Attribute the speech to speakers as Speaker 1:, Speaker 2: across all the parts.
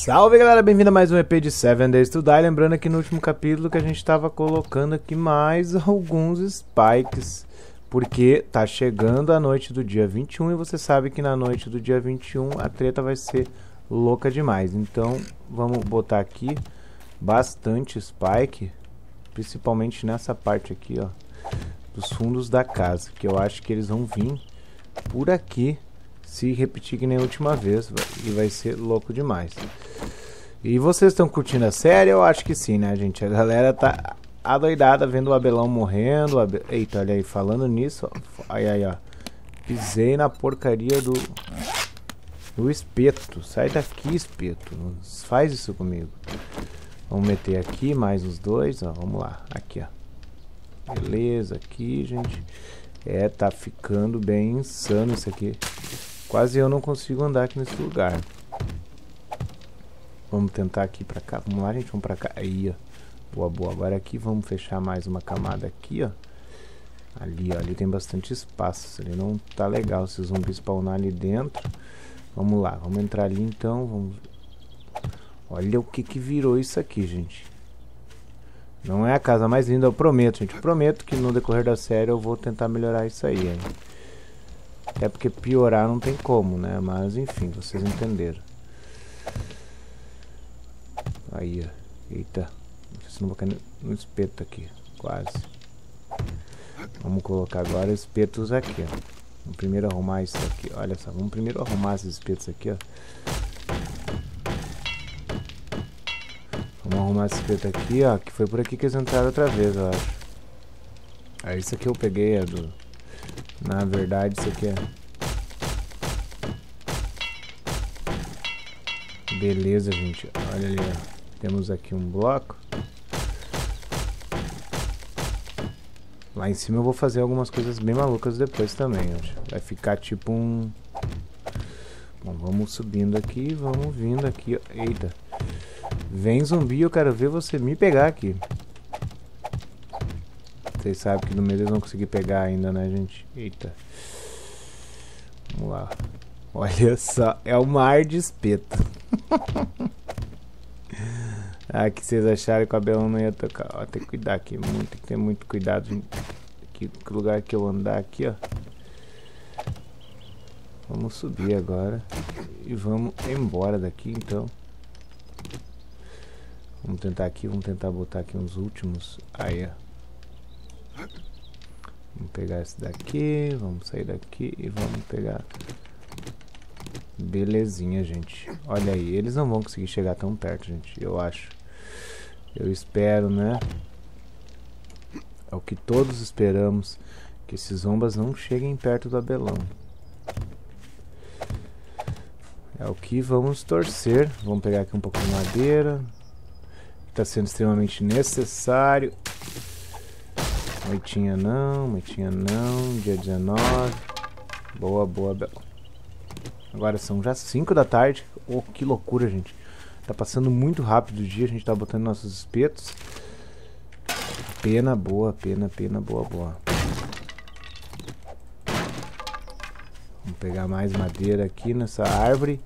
Speaker 1: Salve galera, bem-vindo a mais um EP de 7 Days to Die. Lembrando aqui no último capítulo que a gente estava colocando aqui mais alguns spikes. Porque tá chegando a noite do dia 21 e você sabe que na noite do dia 21 a treta vai ser louca demais. Então vamos botar aqui bastante spike, principalmente nessa parte aqui, ó, dos fundos da casa, que eu acho que eles vão vir por aqui se repetir que nem a última vez e vai ser louco demais. E vocês estão curtindo a série? Eu acho que sim, né, gente? A galera tá adoidada vendo o Abelão morrendo. Abe... Eita, olha aí, falando nisso, ó. Ai, ai, ó. Pisei na porcaria do... Do espeto. Sai daqui, espeto. Faz isso comigo. Vamos meter aqui mais os dois, ó. Vamos lá. Aqui, ó. Beleza, aqui, gente. É, tá ficando bem insano isso aqui. Quase eu não consigo andar aqui nesse lugar. Vamos tentar aqui pra cá. Vamos lá, gente. Vamos pra cá. Aí, ó. Boa, boa. Agora aqui vamos fechar mais uma camada aqui, ó. Ali, ó. Ali tem bastante espaço. Ali não tá legal se os zumbis spawnar ali dentro. Vamos lá. Vamos entrar ali então. Vamos... Olha o que que virou isso aqui, gente. Não é a casa mais linda, eu prometo, gente. Eu prometo que no decorrer da série eu vou tentar melhorar isso aí, hein. Até porque piorar não tem como, né? Mas enfim, vocês entenderam. Aí, ó. Eita. Se não vou cair no espeto aqui. Quase. Vamos colocar agora espetos aqui, ó. Vamos primeiro arrumar isso aqui. Olha só, vamos primeiro arrumar esses espetos aqui, ó. Vamos arrumar esse espeto aqui, ó. Que foi por aqui que eles entraram outra vez, eu acho. É isso aqui eu peguei, é do... Na verdade, isso aqui é... Beleza, gente. Olha ali, ó. Temos aqui um bloco. Lá em cima eu vou fazer algumas coisas bem malucas depois também. Vai ficar tipo um... Bom, vamos subindo aqui, vamos vindo aqui. Eita. Vem zumbi, eu quero ver você me pegar aqui. Vocês sabem que no meio eles vão conseguir pegar ainda, né, gente? Eita. Vamos lá. Olha só, é o mar de espeto. ah, que vocês acharam que o Abelão não ia tocar. Ó, tem que cuidar aqui, muito, tem que ter muito cuidado. Aqui, que lugar que eu andar aqui, ó. Vamos subir agora. E vamos embora daqui, então. Vamos tentar aqui, vamos tentar botar aqui uns últimos. Aí, ó. Vamos pegar esse daqui, vamos sair daqui e vamos pegar... Belezinha, gente. Olha aí, eles não vão conseguir chegar tão perto, gente, eu acho. Eu espero, né? É o que todos esperamos, que esses zombas não cheguem perto do abelão. É o que vamos torcer. Vamos pegar aqui um pouco de madeira. Está sendo extremamente necessário. Noitinha não, noitinha não, dia 19. Boa, boa, bela. Agora são já 5 da tarde. Oh, que loucura, gente. Tá passando muito rápido o dia, a gente tá botando nossos espetos. Pena boa, pena, pena boa, boa. Vamos pegar mais madeira aqui nessa árvore.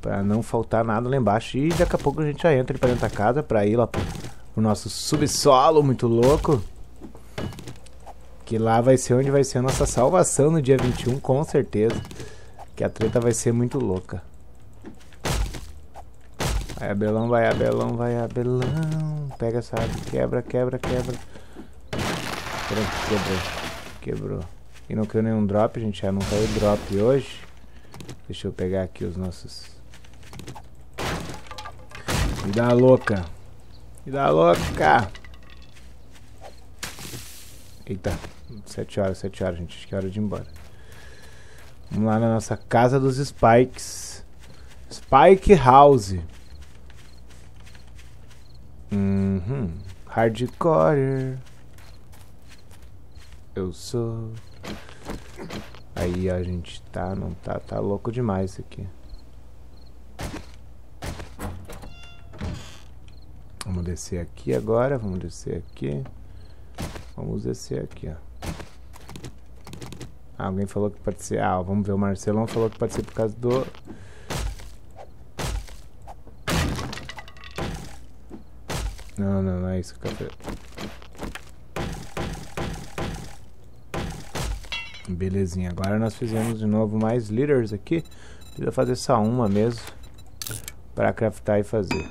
Speaker 1: Pra não faltar nada lá embaixo. E daqui a pouco a gente já entra pra dentro da casa pra ir lá pro, nosso subsolo muito louco. Que lá vai ser onde vai ser a nossa salvação no dia 21, com certeza. Que a treta vai ser muito louca. Vai abelão, vai abelão, vai abelão. Pega essa árvore, quebra, quebra, quebra. Pronto, quebrou. Quebrou. E não caiu nenhum drop, gente. Já não caiu drop hoje. Deixa eu pegar aqui os nossos. Me dá louca. Me dá louca. Eita. 7 horas, 7 horas, gente. Acho que é hora de ir embora. Vamos lá na nossa casa dos Spikes. Spike House. Uhum. Hardcore. Eu sou. Aí a gente tá, não tá, tá louco demais isso aqui. Vamos descer aqui agora, vamos descer aqui. Vamos descer aqui, ó. Alguém falou que pode ser... Ah, vamos ver, o Marcelão falou que pode ser por causa do... Não, não, não é isso quero Belezinha, agora nós fizemos de novo mais leaders aqui. Precisa fazer só uma mesmo. Pra craftar e fazer.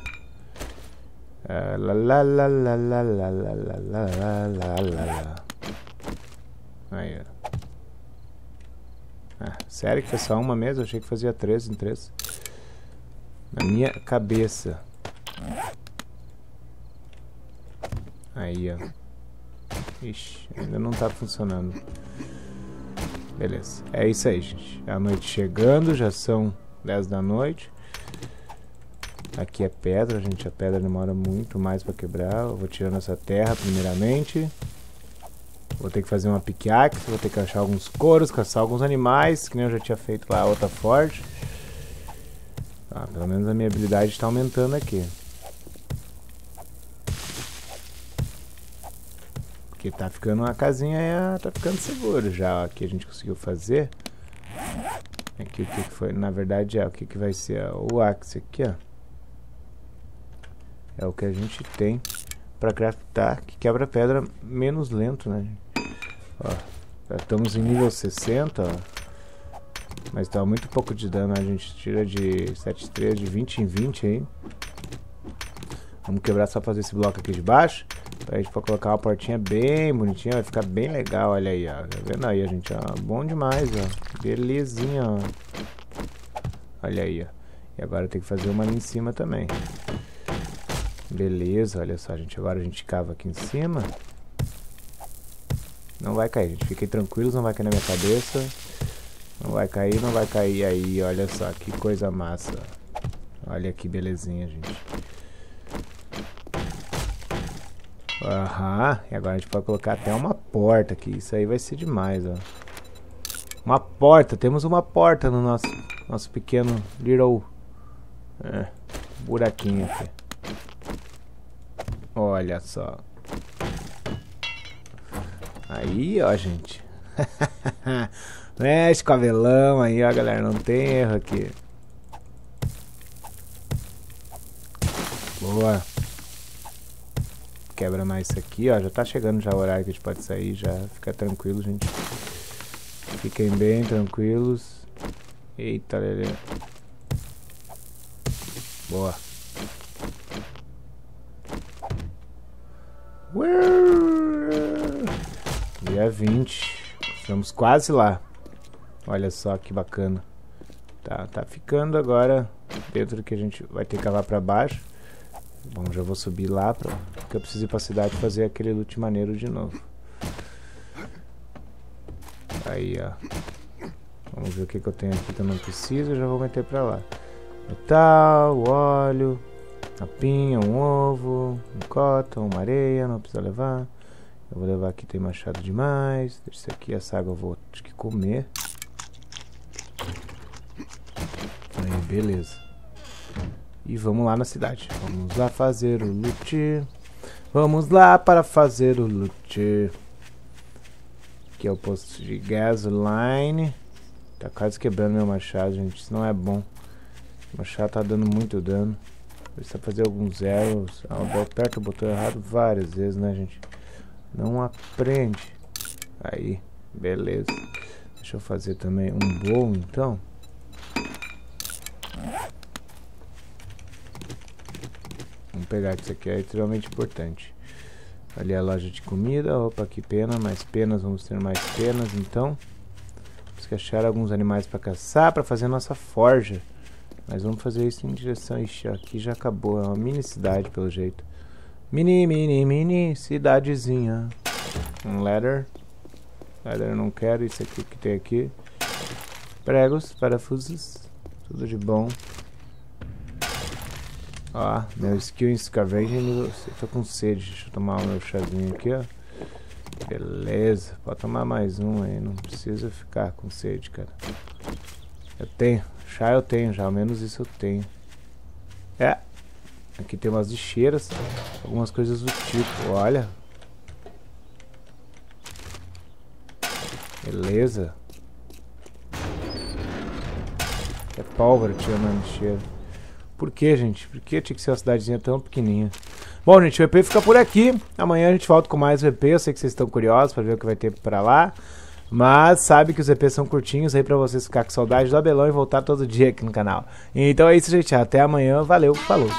Speaker 1: Uh, lá, lá, lá, lá, lá, lá, lá, lá, lá, lá. Aí, ó. Ah, sério que foi só uma mesmo? Eu achei que fazia três em três. Na minha cabeça. Aí, ó. Ixi, ainda não tá funcionando. Beleza. É isso aí, gente. É a noite chegando, já são 10 da noite. Aqui é pedra, gente. A pedra demora muito mais pra quebrar. Eu vou tirando essa terra primeiramente. Vou ter que fazer uma pickaxe, vou ter que achar alguns couros, caçar alguns animais, que nem eu já tinha feito lá a outra forte. Ah, pelo menos a minha habilidade está aumentando aqui. Porque tá ficando uma casinha, é, tá ficando seguro já. Aqui a gente conseguiu fazer. Aqui o que, foi? Na verdade é o que, que vai ser o axe aqui, ó. É o que a gente tem para craftar, que quebra pedra menos lento, né? Ó, estamos em nível 60, ó. Mas tá muito pouco de dano, a gente tira de 7,3 de 20 em 20 aí. Vamos quebrar só fazer esse bloco aqui de baixo. Pra gente colocar uma portinha bem bonitinha, vai ficar bem legal, olha aí, ó. Tá vendo aí, gente, ó. Bom demais, ó. Belezinha, ó. Olha aí, ó. E agora tem que fazer uma ali em cima também. Beleza, olha só, gente. Agora a gente cava aqui em cima. Não vai cair, gente. Fiquem tranquilos, não vai cair na minha cabeça. Não vai cair, não vai cair aí. Olha só, que coisa massa. Olha que belezinha, gente. Aham. E agora a gente pode colocar até uma porta aqui. Isso aí vai ser demais, ó. Uma porta. Temos uma porta no nosso, nosso pequeno little é, buraquinho aqui. Olha só. Aí, ó, gente. Mexe cabelão aí, ó, galera. Não tem erro aqui. Boa. Quebra mais isso aqui, ó. Já tá chegando já o horário que a gente pode sair. Já fica tranquilo, gente. Fiquem bem tranquilos. Eita, Lelê. Boa. Dia 20. Estamos quase lá. Olha só que bacana. Tá, tá ficando agora dentro que a gente vai ter que cavar pra baixo. Bom, já vou subir lá pra, porque eu preciso ir pra cidade fazer aquele loot maneiro de novo. Aí, ó. Vamos ver o que, que eu tenho aqui que eu não preciso. Já vou meter pra lá. Metal, óleo, a pinha, um ovo, um cotton, uma areia, não precisa levar. Eu vou levar aqui, tem machado demais. Esse aqui, essa água eu vou ter que comer. Aí, beleza. E vamos lá na cidade. Vamos lá fazer o loot. Vamos lá para fazer o loot. Aqui é o posto de gasoline. Tá quase quebrando meu machado, gente. Isso não é bom. O machado tá dando muito dano. Precisa fazer alguns zeros. Ah, eu o botão errado várias vezes, né, gente? Não aprende. Aí, beleza. Deixa eu fazer também um bolo, então. Vamos pegar isso aqui, é extremamente importante. Ali a loja de comida. Opa, que pena, mais penas, vamos ter mais penas, então. Temos que achar alguns animais para caçar, para fazer nossa forja. Mas vamos fazer isso em direção... Ixi, aqui já acabou, é uma mini cidade pelo jeito. Mini, mini, mini cidadezinha. Um leather. Leather eu não quero. Isso aqui que tem aqui. Pregos, parafusos. Tudo de bom. Ó, meu skill em scavenging. Tô com sede. Deixa eu tomar o meu chazinho aqui, ó. Beleza. Pode tomar mais um aí. Não precisa ficar com sede, cara. Eu tenho. Chá eu tenho já. Ao menos isso eu tenho. É. Aqui tem umas lixeiras, algumas coisas do tipo, olha. Beleza. É pólvora tirando a lixeira. Por que, gente? Por que tinha que ser uma cidadezinha tão pequenininha? Bom, gente, o EP fica por aqui. Amanhã a gente volta com mais EP. Eu sei que vocês estão curiosos para ver o que vai ter para lá. Mas sabe que os EPs são curtinhos aí para vocês ficar com saudade do Abelão e voltar todo dia aqui no canal. Então é isso, gente. Até amanhã. Valeu, falou.